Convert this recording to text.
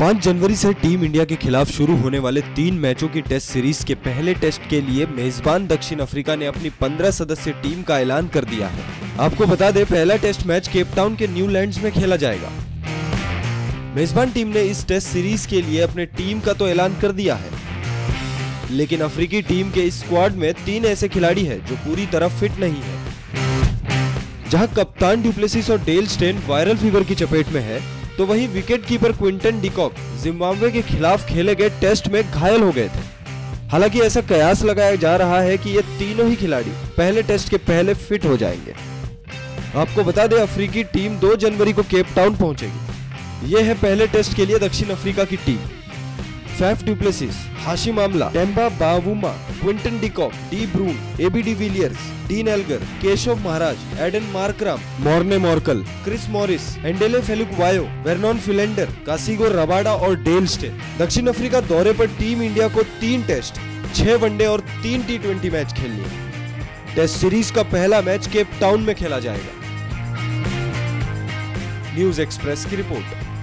5 जनवरी से team India के खिलाफ शुरू होने वाले तीन मैचों की टेस्ट सीरीज़ के पहले टेस्ट के लिए मेजबान दक्षिण अफ्रीका ने अपनी 15 सदस्य टीम का ऐलान कर दिया है। आपको बता दें, पहला टेस्ट मैच केपटाउन के न्यूलैंड्स में खेला जाएगा। मेजबान टीम ने इस टेस्ट सीरीज़ के लिए अपने टीम का तो ऐलान कर दिया है। लेकिन अफ्रीकी टीम के स्क्वाड में तीन ऐसे खिलाड़ी हैं जो पूरी तरह फिट नहीं है। जहाँ कप्तान ड्यूप्लेसिस और डेल स्टेन वायरल फीवर की चपेट में है तो वहीं wicket keeper Quinton de Kock Zimbabwe के खिलाफ खेले गए टेस्ट में घायल हो गए थे। हालाँकि ऐसा कयास लगाया जा रहा है कि ये तीनों ही खिलाड़ी पहले टेस्ट के पहले फिट हो जाएँगे। आपको बता दें, अफ्रीकी टीम 2 जनवरी को केप टाउन पहुंचेगी। ये है पहले टेस्ट के लिए दक्षिण अफ्रीका की team. Faf du Plessis Hashim Amla Temba Bavuma Quinton de Kock de Bruyn AB de Villiers Dean Elgar Keshav Maharaj Aiden Markram Morne Morkel Chris Morris Andile Phehlukwayo Vernon Philander Kagiso Rabada और Dale Steyn दक्षिण Africa दौरे पर team India को तीन test, छह one day और तीन T twenty match खेलने टेस्ट सीरीज़ का पहला मैच केप टाउन में खेला जाएगा। न्यूज़ एक्सप्रेस की रिपोर्ट।